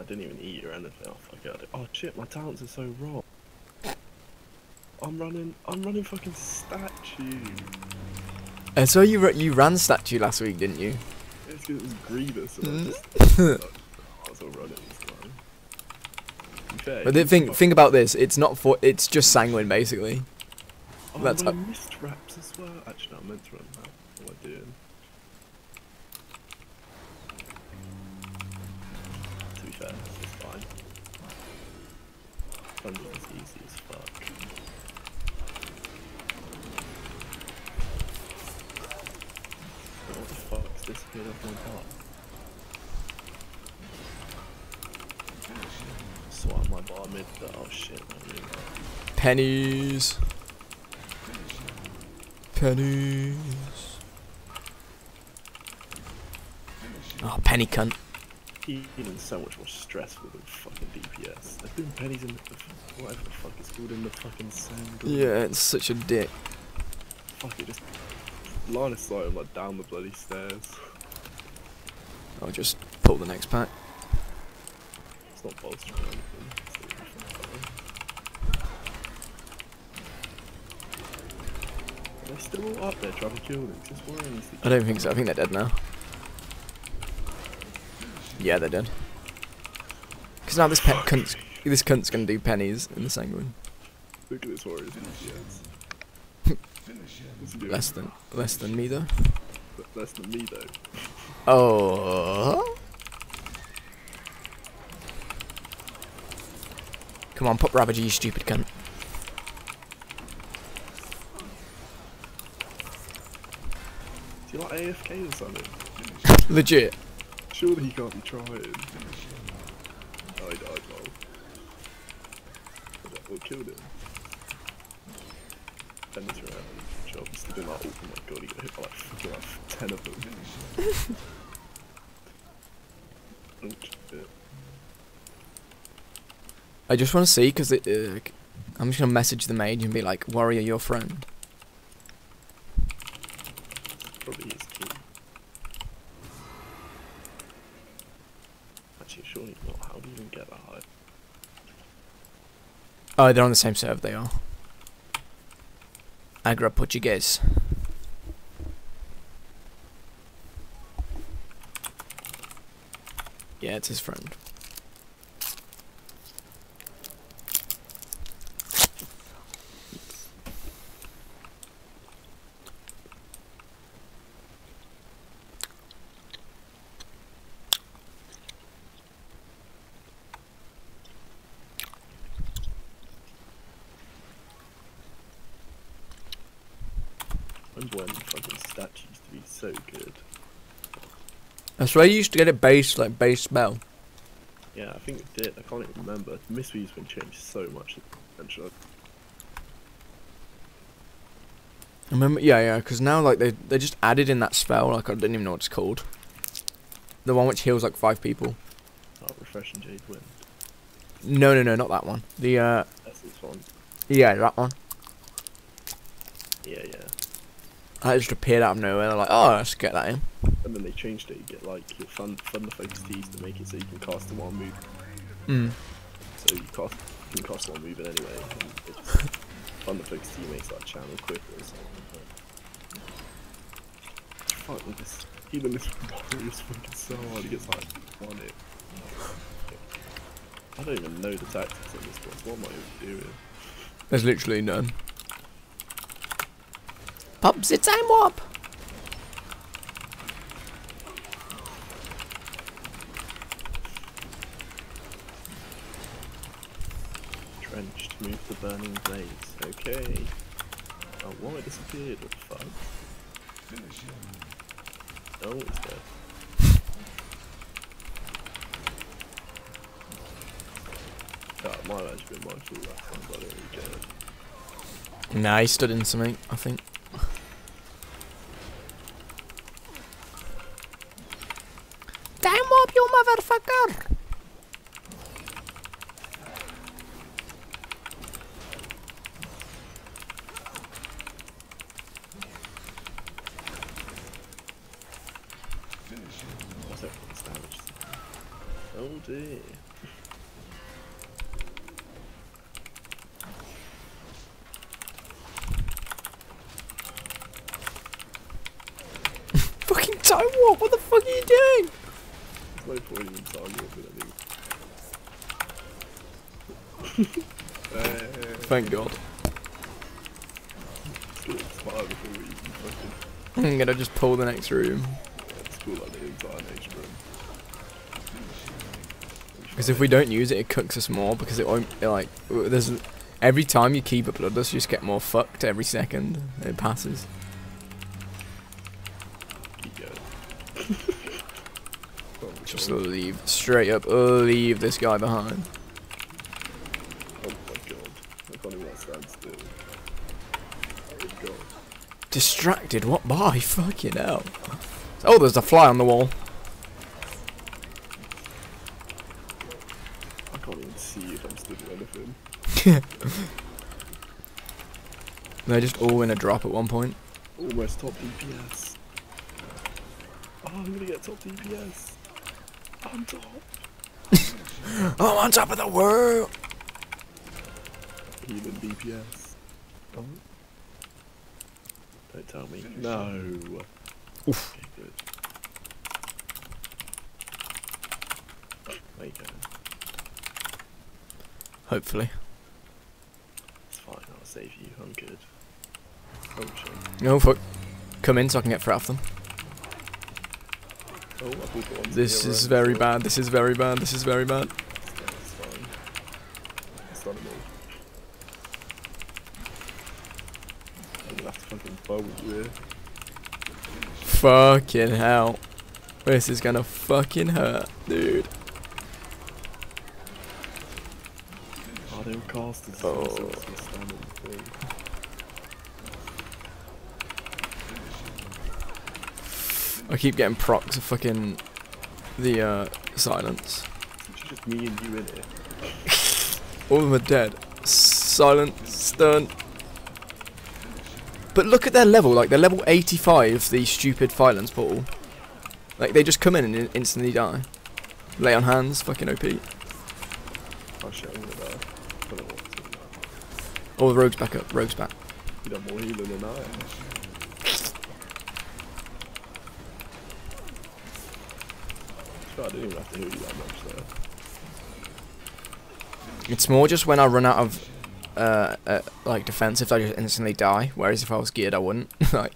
I didn't even eat or anything. Oh fuck it. Oh shit, my talents are so wrong. I'm running. I'm running fucking statue. Uh, so you you ran statue last week, didn't you? It's 'cause it was Grievous. And. I just. Was all running this time. To be fair, But thing think about this. It's not for. It's just sanguine basically. Oh, that's I'm mist wraps as well. Actually, I meant to run that. What am I doing? Is easy as fuck. What the fuck's disappeared off my car? Swat my bar mid. Oh shit! Pennies. Pennies. Oh, penny cunt. Healing so much more stressful than fucking DPS. They're doing pennies in the, whatever the fuck it's called in the fucking sand. Yeah, it's such a dick. Fuck it, just line of sight him like down the bloody stairs. I'll just pull the next pack. It's not bolstering or anything. It's still fucking fine. Are still all up there trying to kill them? Just worrying I don't think so. I think they're dead now. Yeah, they're dead. Because now this pet cunt's, this cunt's gonna do pennies in the sanguine. Look at this warrior's DPS. What's he? Less than less than me though. Less than me though. Oh. Come on, pop Ravager, you stupid cunt. Do you like AFK or something? Legit. Surely he can't be trying. He died, lol. What killed him? And this round, job. He's still doing like, oh my god, he got hit by like, fucking like 10 of them. I just want to see because uh, I'm just gonna message the mage and be like, "Warrior, your friend." Probably his key. Actually, surely not. How do you even get that high? Oh, they're on the same server. They are. Agra Portuguese. Yeah, it's his friend. When fucking statues used to be so good? I swear you used to get it base like base spell. Yeah, I think it did. I can't even remember. The mystery's been changed so much. I remember, yeah, yeah, because now like they they just added in that spell. Like I didn't even know what it's called. The one which heals like five people. Oh, refreshing Jade Wind. No, no, no, not that one. The uh, That's this one. yeah, that one. Yeah, yeah. That just appeared out of nowhere. They're like, oh, let's get that in. And then they changed it. You get like your fun, thunder focus teas to make it so you can cast them one move. Mm. So you cast, you can cast while moving anyway. And it just, thunder focus tea makes that channel quicker or something. But fuck with this. Even this warrior is fucking so hard. He gets like one hit. I don't even know the tactics on this boss. What am I even doing? There's literally none. Pubs, it's time warp. Drenched, move the burning blaze. Okay. Oh, why it disappeared? What the fuck? Oh, it's dead. That might have actually been my fault last time, but I don't really care. Nah, he stood in something, I think. Time warp, you motherfucker! What's everyone's damage? Oh dear. Time warp. What the fuck are you doing? There's no point in time warping anyway. uh, Thank God. let's get expire before we even fucking I'm gonna just pull the next room. let's call like the entire next room. Because if we don't use it, it cooks us more. Because it won't it, like there's every time you keep a bloodless, you just get more fucked every second it passes. Leave straight up. Leave this guy behind. oh my god. I can't even stand still. Oh. Distracted? What by? Fucking hell. Oh, there's a fly on the wall. I can't even see if I'm still doing anything. They're just all in a drop at one point. Almost top DPS. Oh, I'm gonna get top DPS. I'm top. Oh, on top of the world. Healing DPS. Oh. Don't tell me. No. Oof. Okay, good. There you go. Hopefully. It's fine, I'll save you. I'm good. Oh shit. No fuck. Come in so I can get through them. Oh, I bought the ones This is very bad. This is very bad. This is very bad. It's not me. I'm gonna have to fucking bowl you. Fucking hell. This is gonna fucking hurt, dude. Oh, they were casters. Oh. well, so it's just standing thing. I keep getting procs of fucking the uh, silence. It's just me and you in it. All of them are dead. Silent, stun. But look at their level, like they're level 85, the stupid violence portal. Like they just come in and in- instantly die. Lay on hands, fucking OP. Oh shit, I'm gonna die. I don't know what to do now. All the rogues back up, rogues back. You done more healing than I am. Sure, I didn't even have to heal you that much there. It's more just when I run out of uh, uh like defensive, I just instantly die. Whereas if I was geared, I wouldn't. like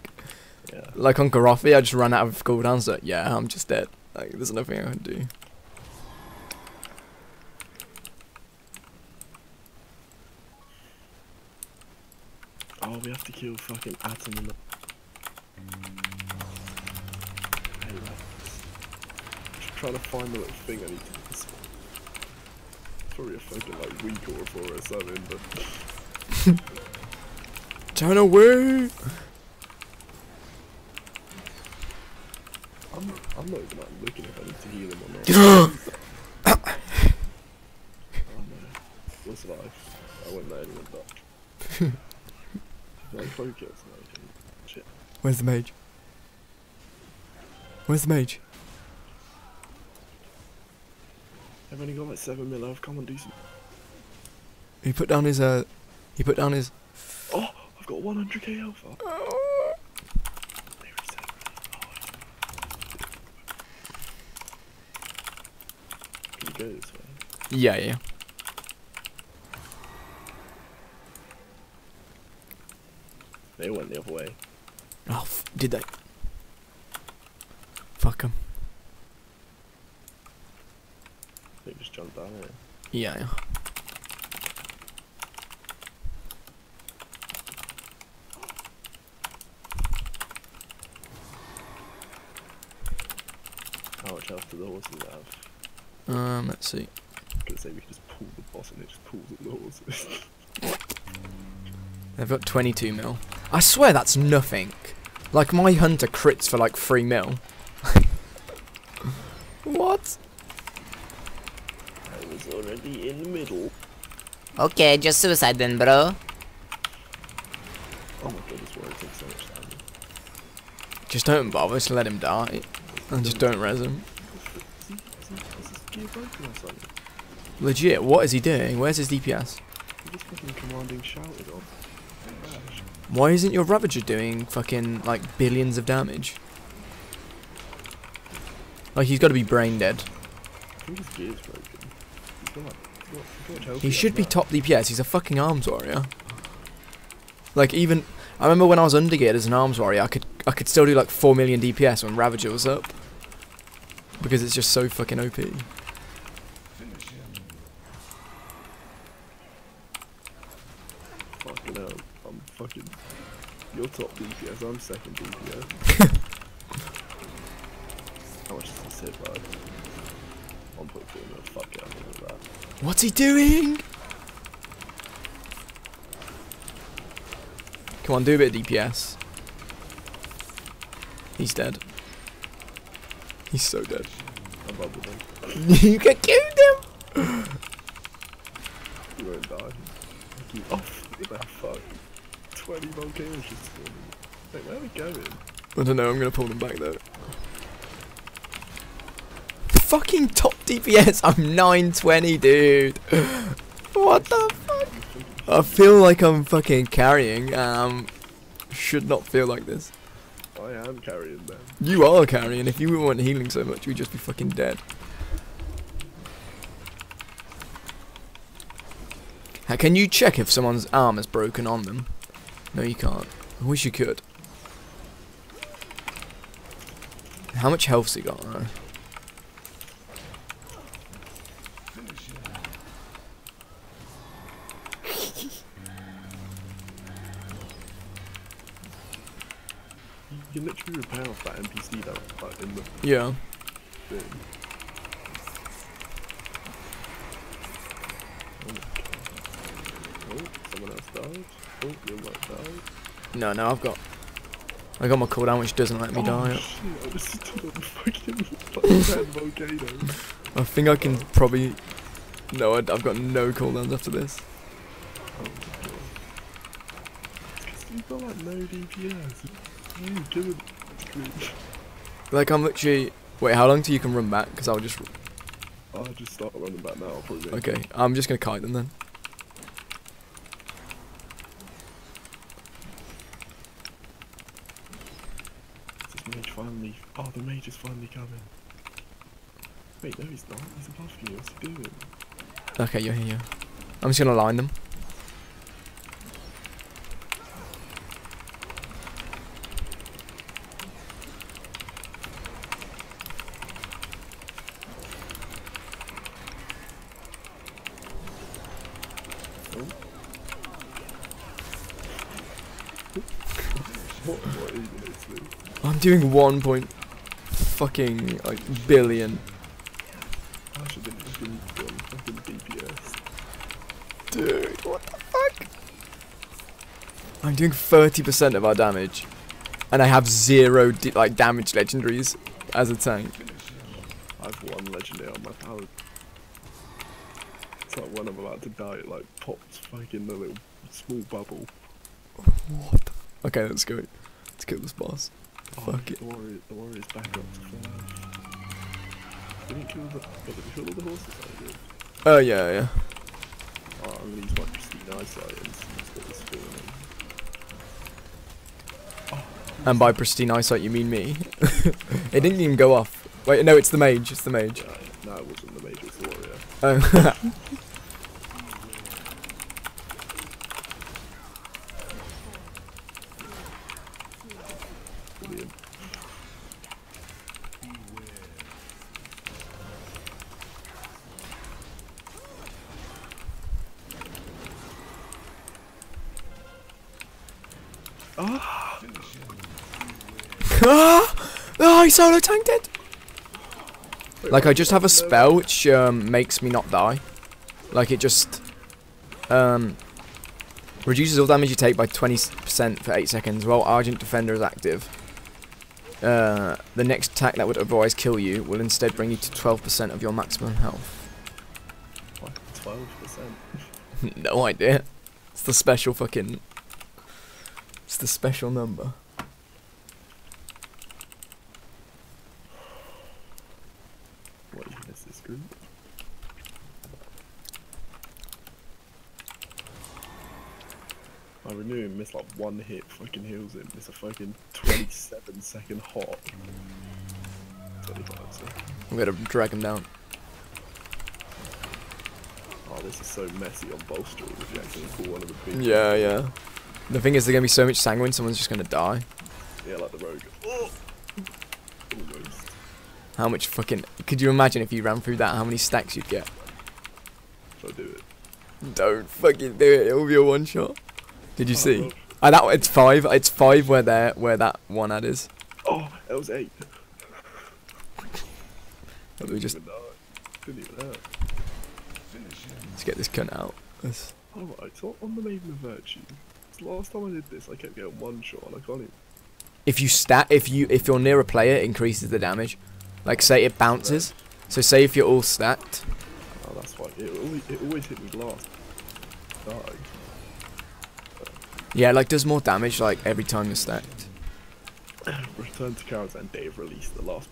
Yeah. like on Garothi, I just run out of cooldowns. So yeah, I'm just dead. Like there's nothing I can do. Oh, we have to kill fucking Attumen the. I hate that. Just trying to find the little thing I need to. It's probably a fucking like week or four or something, but Turn away. I'm I'm not even like looking if I need to heal him or not. oh no, we'll. I won't let anyone die. like focus, like, shit. Where's the mage? Where's the mage? I've only got like seven mil. I've come do some. He put down his uh. He put down his. Oh, I've got 100k alpha. Oh. They reset really hard. Can you go this way? Yeah, yeah. They went the other way. Oh, f- did they? Fuck him. They just jumped down here. Yeah, yeah. How much health do the horses have? Um, let's see. I was say we could just pull the boss and it just pulls all the horses. They've got 22 mil. I swear that's nothing. Like my hunter crits for like 3 mil. what? I was already in the middle. Okay, just suicide then, bro. Oh my god, this warrior takes so much damage. Just don't bother, just let him die. And just don't res him. Is he, is he, is this gear broken or something? Legit, what is he doing? Where's his DPS? Just commanding shouted on. Why isn't your Ravager doing fucking like billions of damage? Like he's got to be brain dead. I think his gear's broken. He's not. He's not, he's not healthy He should be top DPS. He's a fucking arms warrior. Like even, I remember when I was undergeared as an arms warrior, I could I could still do like four million DPS when Ravager was up. Because it's just so fucking OP. Fucking hell. I'm fucking. You're top DPS, I'm second DPS. What's he doing? Come on, do a bit of DPS. He's dead. He's so dead. I'm bubbling him. you can kill him. He won't die. Oh, fuck? 20 volcanoes just spawning. Wait, where are we going? I don't know. I'm gonna pull them back though. Fucking top DPS. I'm 920, dude. What the fuck? I feel like I'm fucking carrying. Um, should not feel like this. I am carrying them. You are carrying. If you weren't healing so much, you'd just be fucking dead. How can you check if someone's arm is broken on them? No, you can't. I wish you could. How much health's he got though? You can repair off that NPC though, like in the Yeah. thing. Oh my god. Oh, someone else died. Oh, you might die. No, no, I've got. I got my cooldown, which doesn't let me oh, die. shit, I stood on the fucking like, 10. I think I can probably. No, I- I've got no cooldowns after this. Oh my god. It's 'cause you've got like no DPS. What you doing? Like I'm literally. Wait, how long till you can run back? Because I'll just. I'll just start running back now, Okay, I'm just gonna kite them then. This mage finally. Oh, the mage is finally coming. Wait, no, he's not. He's above you. What's he doing? Okay, you're here. I'm just gonna line them. Oh. what? What are you gonna do? I'm doing one point fucking like billion. I should have fucking done fucking DPS. Dude, what the fuck? I'm doing 30% of our damage. And I have zero d like damage legendaries as a tank. I've one legendary on my power. It's like when I'm about to die, it like pops fucking the little small bubble. What the Okay, let's go. Let's kill this boss. Oh, Fuck it. The warrior, the warrior's back up to five. We didn't kill the. Did kill all the horses? Oh, I did. Oh, yeah, yeah. Oh, I'm gonna use my pristine eyesight and see what's got And by pristine eyesight, you mean me. it didn't even go off. Wait, no, it's the mage. It's the mage. Yeah, no, it wasn't the mage, it was the warrior. Oh. Ah! ah! Oh, he solo tanked it! Like. I just have a spell which um, makes me not die. Like, it just um, reduces all damage you take by 20% for 8 seconds while Argent Defender is active. Uh, the next attack that would otherwise kill you will instead bring you to 12% of your maximum health. What? 12%? no idea. It's the special fucking. It's the special number. What, missed this group? I renew him, miss like one hit, fucking heals him. It's a fucking 27 second hot. 25, so. I'm gonna drag him down. Oh, this is so messy on bolster if you actually pull one of the big. Yeah, yeah. The thing is, there's gonna be so much sanguine, someone's just gonna die. Yeah, like the rogue. Oh! How much fucking... Could you imagine if you ran through that, how many stacks you'd get? I do it. Don't fucking do it, it'll be a one shot. Did you Oh, see? Ah, that it's five. It's five where there, where that one ad is. Oh, that was eight. Let me just Didn't even know it. Didn't even hurt. let's get this cunt out. Let's- Alright, on the Maiden of Virtue, last time I did this, I kept getting one shot and I can't even. If you stat, if you if you're near a player, it increases the damage. Like say it bounces. So say if you're all stacked. Oh, that's fine. It always, it always hit me last. Die. Yeah, like does more damage like every time you're stacked. Return to Karazhan Dave released the last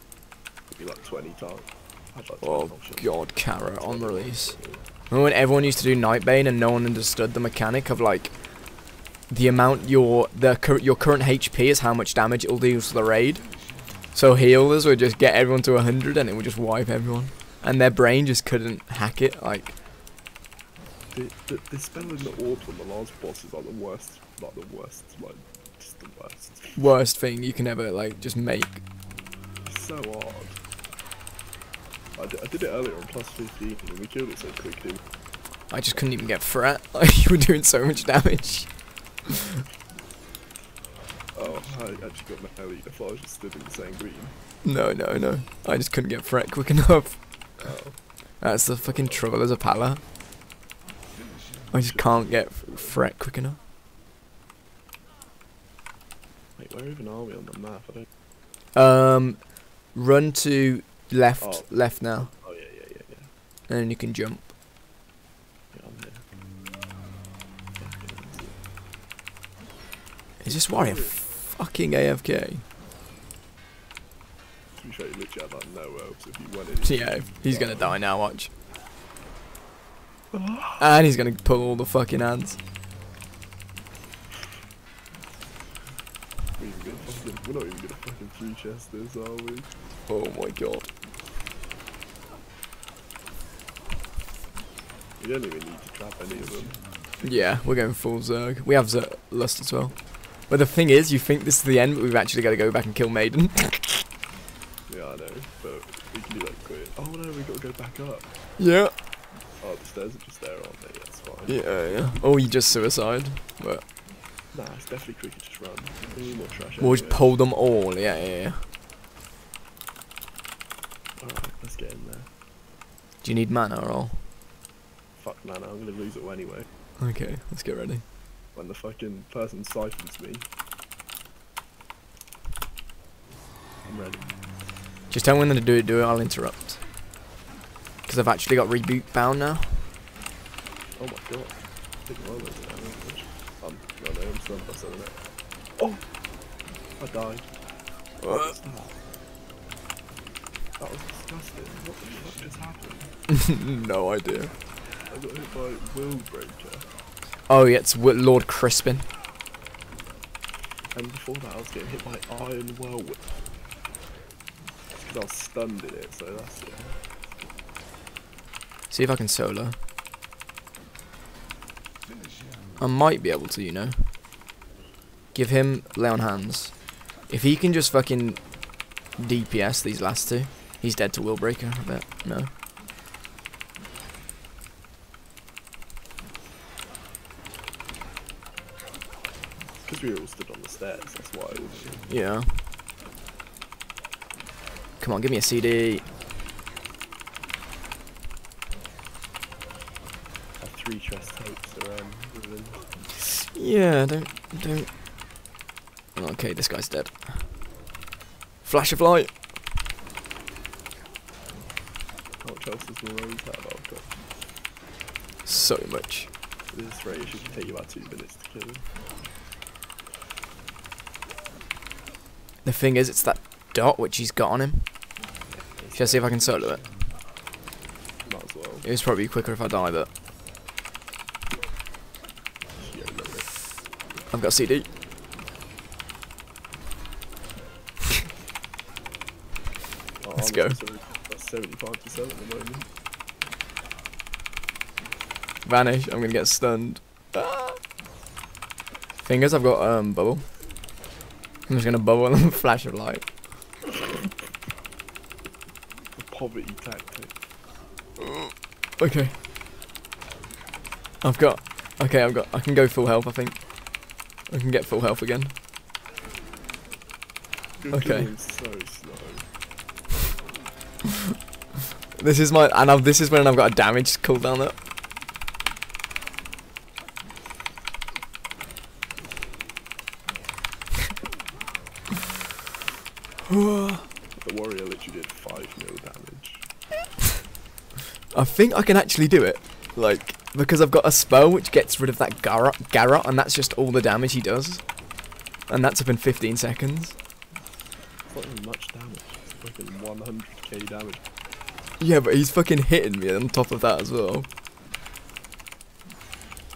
maybe like 20 times. Like 20 Oh options. god, Kara on release. Remember when everyone used to do Nightbane and no one understood the mechanic of like the amount your the cur- your current HP is how much damage it'll do to the raid. So healers would just get everyone to 100 and it would just wipe everyone. And their brain just couldn't hack it. Like, The, the, the spell in the orbs on the last boss is like the worst, like the worst, like just the worst. worst thing you can ever like just make. It's so hard. I did, I did it earlier on plus 15 and we killed it so quickly. I just couldn't even get fret. Like, you were doing so much damage. Oh, I actually got my melee if I was just stood in the same green. No, no, no. I just couldn't get fret quick enough. Oh. That's the fucking trouble as a pala. I just can't get fret quick enough. Wait, where even are we on the map? I don't. Um, run to left, Oh. left now, Oh, yeah, yeah, yeah, yeah. and then you can jump. Yeah, I'm here. Fucking hell. Is this warrior fucking AFK? To be fair, you literally had like no else if you went in. Yeah, he's gonna die now. Watch. And he's gonna pull all the fucking hands. We're, even gonna fucking, we're not even gonna fucking three chest this, are we? Oh my god. We don't even need to trap any of them. Yeah, we're going full Zerg. We have Zer- Lust as well. But the thing is, you think this is the end, but we've actually got to go back and kill Maiden. Yeah, I know, but we can do that quick. Oh no, we gotta go back up. yeah. Oh, the stairs are just there, aren't they? That's fine. Yeah, yeah. Or you just suicide. But Nah, it's definitely quicker to just run. We need more trash. we'll just pull them all. Yeah, yeah, yeah. Alright, let's get in there. Do you need mana or all? Fuck mana, I'm gonna lose it all anyway. Okay, let's get ready. When the fucking person siphons me. I'm ready. Just tell me when to do it, do it, I'll interrupt. Because I've actually got Rebuke bound now. Oh my god. Big moment now. Um, no, no, I'm still selling it. Oh! I died. That was disgusting. What the fuck just happened? no idea. I got hit by Will Breaker. Oh, yeah, it's Lord Crispin. And before that I was getting hit by Iron Whirlwind. Because I was stunned in it, so that's it. See if I can solo. I might be able to, you know. Give him lay on hands. If he can just fucking DPS these last two, he's dead to Willbreaker, I bet. No. All stood on the stairs, that's why. Yeah. Come on, give me a CD. have three chest tapes around um, within. Yeah, don't, don't. Okay, this guy's dead. Flash of light. How much else have? Oh god. So much. At this rate, it should take you about two minutes to kill him. The thing is, it's that dot which he's got on him. Shall I see if I can solo it? Might as well. It was probably quicker if I die, but Yeah, look at it. I've got CD. Oh, Let's go. also- That's 75% at the moment. Vanish. I'm gonna get stunned. Ah. Fingers. I've got um bubble. I'm just gonna bubble and flash of light. The poverty tactic. Okay. I've got. Okay, I've got. I can go full health. I think. I can get full health again. You're Okay. so slow. This is my. And I've, this is when I've got a damage cooldown up. The warrior literally did 5 mil damage. I think I can actually do it. Like, because I've got a spell which gets rid of that Garrote, Garrote, and that's just all the damage he does. And that's up in 15 seconds. It's not even much damage. It's fucking 100k damage. Yeah, but he's fucking hitting me on top of that as well.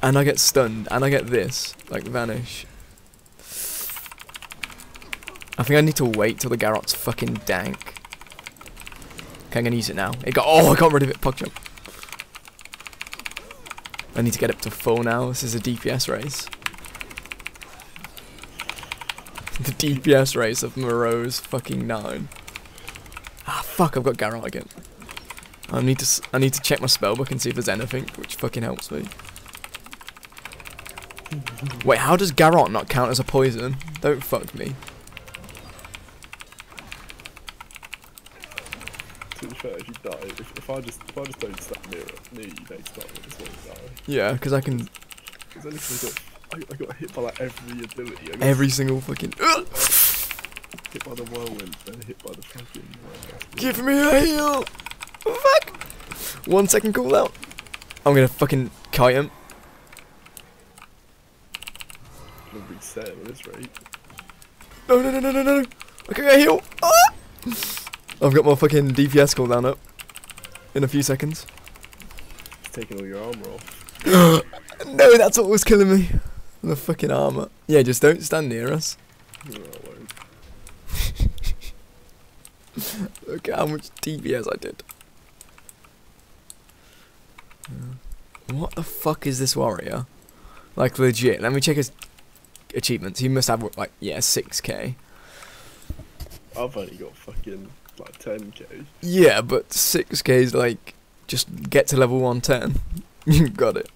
And I get stunned, and I get this, like vanish. I think I need to wait till the Garrote's fucking dank. Okay, I'm gonna use it now. It got. Oh, I got rid of it. Pog jump. I need to get up to full now. This is a DPS race. The DPS race of Moroes fucking nine. Ah, fuck! I've got Garrote again. I need to I need to check my spellbook and see if there's anything which fucking helps me. Wait, how does Garrote not count as a poison? Don't fuck me. Fair, if you die, if, if I just if I just don't stand near it, near you next time, I just won't die. Yeah, because I can then I got I, I got hit by like every ability. Every single fucking. Hit by the whirlwind, then hit by the fucking. Give me a heal. Fuck. One second cooldown. I'm gonna fucking kite him. gonna reset at this rate. No, no, no, no, no, no. I can get a heal. Ah! I've got my fucking DPS cooldown up. In a few seconds. It's taking all your armor off. No, that's what was killing me. The fucking armor. Yeah, just don't stand near us. No. Look at how much DPS I did. Uh, what the fuck is this warrior? Like legit. Let me check his achievements. He must have like yeah, 6k. I've only got fucking like 10k. Yeah, but 6k is like just get to level 110. you got it.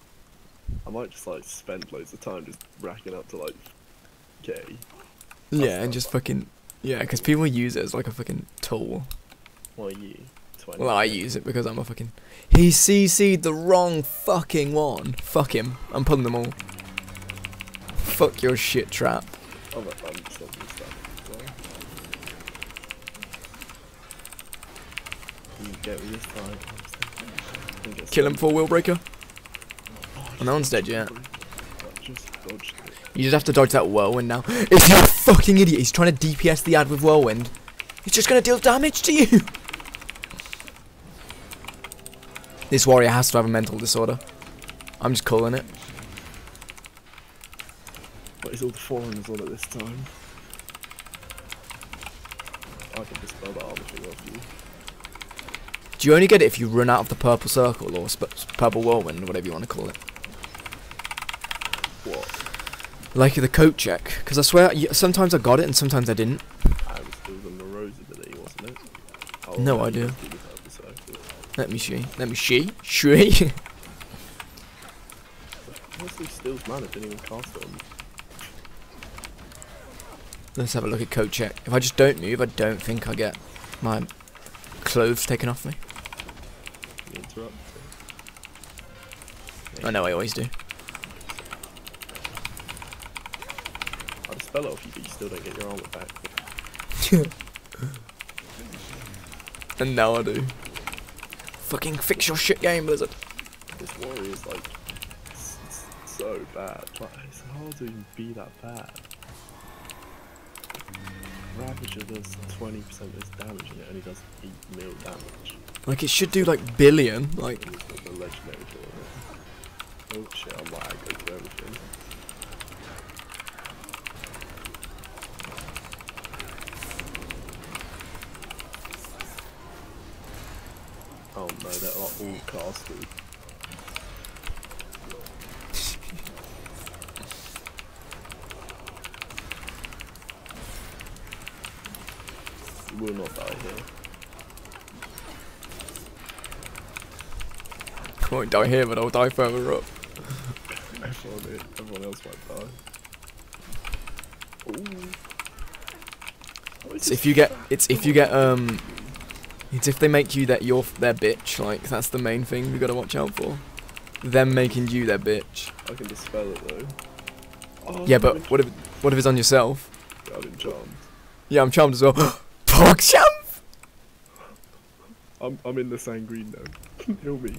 I might just like spend loads of time just racking up to like k. Yeah, and just fucking yeah, because people use it as like a fucking tool. Why you? 20. Well, I use it because I'm a fucking. He CC'd the wrong fucking one. Fuck him. I'm pulling them all. Fuck your shit trap. I'm, I'm just not gonna stand as well. You get me this time. I think it's Kill him for Will Breaker. Oh, Oh, no one's dead yet. I just dodged it. You just have to dodge that whirlwind now. You're a fucking idiot, he's trying to DPS the ad with whirlwind. He's just gonna deal damage to you. This warrior has to have a mental disorder. I'm just calling it. But is all the foreigners on at this time? I can dispel that thing off you. Do you only get it if you run out of the purple circle or sp- purple whirlwind, whatever you want to call it? What? Like the coat check, because I swear sometimes I got it and sometimes I didn't. I was still the Moroes ability, wasn't it? Oh, No idea. you do the. Let me see. Let me see. See. Honestly, Steel's mana didn't even cast on. Let's have a look at coat check. If I just don't move, I don't think I get my clothes taken off me. I know I always do. I dispel it off you, but you still don't get your armor back. And now I do. Fucking fix your shit game, Blizzard. This warrior is like so bad. Like, it's hard to even be that bad. Ravager does 20% of his damage and it only does 8 mil damage. Like it should do like billion. Like Oh shit, lag, everything. Oh no, they're like all casted. Will not die here. I won't die here, but I'll die further up. Everyone, everyone else might die. Ooh. Oh, It's if you get, it's if you get, um, it's if they make you that you're their bitch. Like that's the main thing we gotta watch out for. Them making you their bitch. I can dispel it though. Oh, Yeah, but what if, what if it's on yourself? Yeah, been charmed. Yeah, I'm charmed as well. PogChamp! I'm, I'm in the green now. Heal me.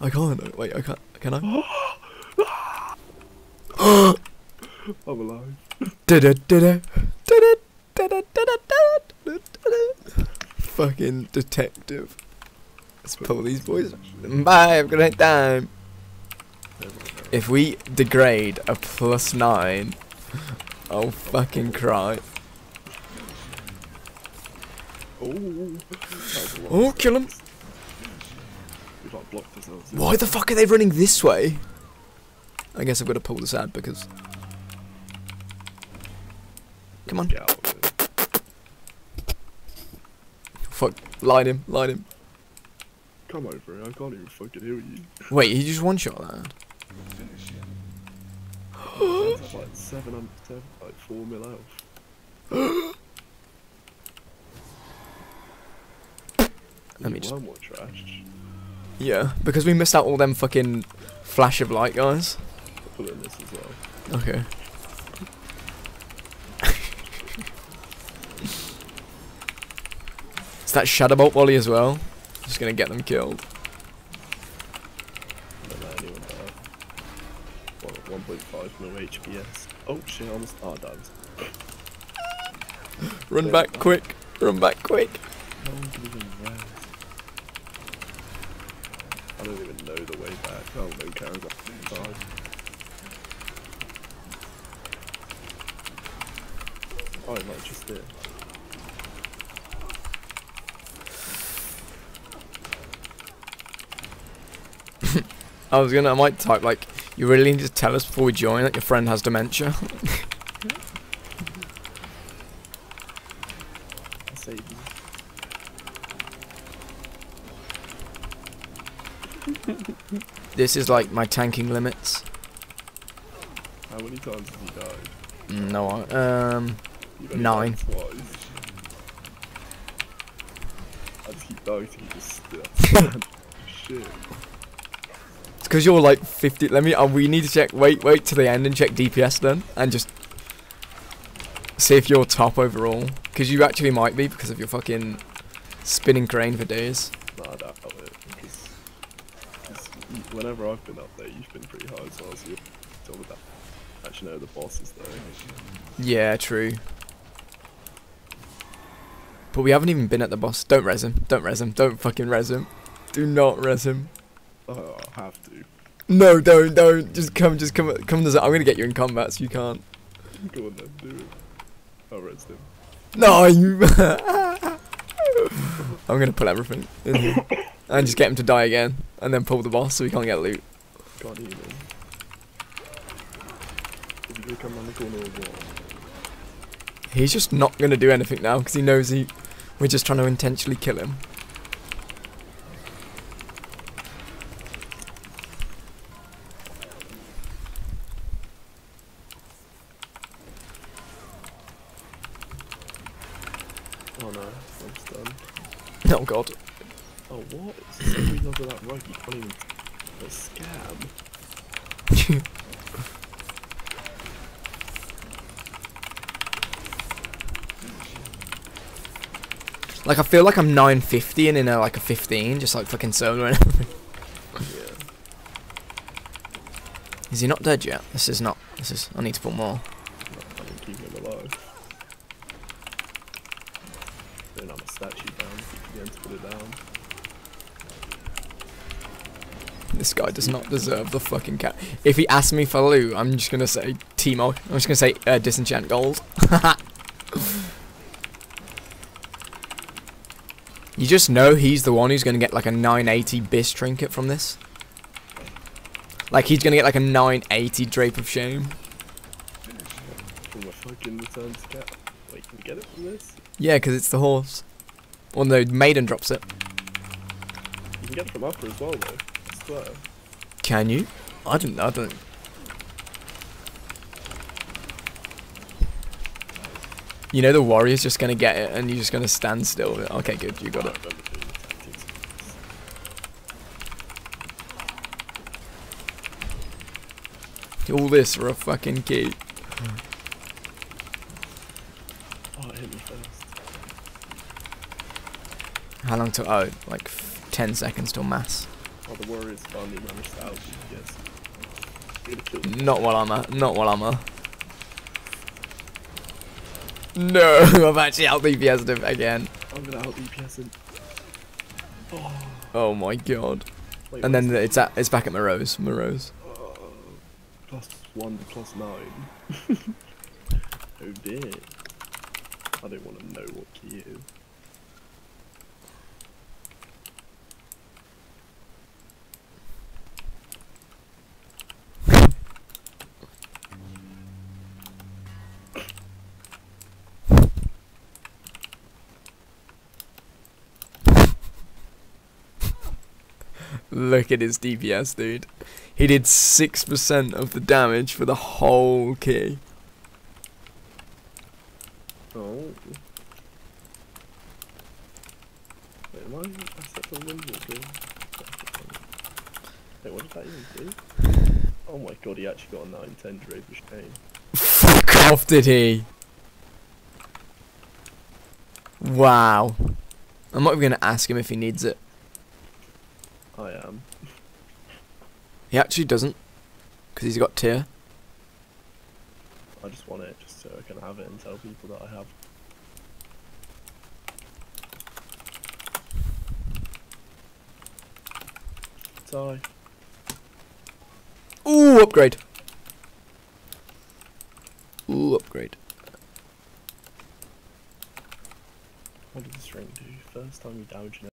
I can't. Wait, I can't. Can I? I'm alive. Fucking detective. Let's pull these boys. Bye, have a good night time. If we degrade a plus nine, I'll fucking cry. Oh, that was a lot. Oh, kill him. We've like blocked ourselves. in. Why the fuck are they running this way? I guess I've got to pull this out because. Come on. Get out of it. Fuck. Line him. Line him. Come over here. I can't even fucking heal you. Wait, he just one shot that. Like seven hundred, seven, like four mil. Let me just-. Yeah, because we missed out all them fucking flash of light guys. I'll put in this as well. Okay. It's that Shadowbolt volley as well. Just gonna get them killed. Don't let anyone die. What, 1.5 mil HPS. Oh shit, I almost. Oh, I died. Run back quick. Run back quick. No one can even rest. I don't even know the way back. Oh no, Karen's up died. Oh, might just did. I was gonna, I might type like, you really need to tell us before we join that your friend has dementia. I saved you. this is like my tanking limits. How many times have you died? Mm, No, I, um, Nine. I just keep dying to just. Shit. it's because you're like 50. Let me, uh, we need to check, wait, wait to the end and check DPS then, and just see if you're top overall. Because you actually might be because of your fucking spinning crane for days. Nah, I doubt it. Because, because whenever I've been up there, you've been pretty high as well, so you're still with that. Actually, no, the boss is there. Yeah, true. But we haven't even been at the boss. Don't res him. Don't res him. Don't fucking res him. Do not res him. Oh, I have to. No, don't, don't. Just come, just come, come to. I'm gonna get you in combat, so you can't. Go on then, do it. I rezzed him. No, you. I'm gonna put everything in here and just get him to die again, and then pull the boss so he can't get loot. Can't him. If you come around the corner? He's just not gonna do anything now because he knows he. We're just trying to intentionally kill him. Oh no, I'm stunned. Oh god. Oh what? For some reason over that rug, you can't even. A scam. Like I feel like I'm 950 and in a like a 15, just like fucking solo and everything. Yeah. Is he not dead yet? This is not. This is. I need to put more. I can keep him alive. Then I'm a statue down. Put it down. This guy does not deserve the fucking cat. If he asks me for loot, I'm just gonna say Timo. I'm just gonna say uh, disenchant gold. you just know he's the one who's going to get like a 980 bis trinket from this. Like he's going to get like a 980 drape of shame. From a fucking return to cat. Wait, can we get it from this? Yeah, because it's the horse. Well, no, Maiden drops it. You can get it from upper as well though. Can you? I don't. I don't. You know the warrior's just gonna get it, and you're just gonna stand still. Okay, good, you got it. remember doing the tactics. All this for a fucking key. Oh, it hit me first. How long to? Oh, like f- ten seconds till mass. Oh, the Warriors finally managed to out DPS. Gonna kill them. Not while I'm at. Not while I'm at. No, I've actually out DPS'd him again. I'm gonna out DPS him. Oh, Oh my god. wait, And then it's at it's back at Moroes. Moroes. Oh, plus one to plus nine. oh dear. I don't want to know what key is. Look at his DPS, dude. He did 6% of the damage for the whole key. Oh. Wait, am I, I set the windmill key? Wait, what did that even do? Oh my god, he actually got a 910 Drape of Shame. Fuck off, did he? Wow. I'm not even going to ask him if he needs it. I am. He actually doesn't. Because he's got tier. I just want it just so I can have it and tell people that I have. Die. Ooh, upgrade. Ooh, upgrade. What did the string do? First time you damage an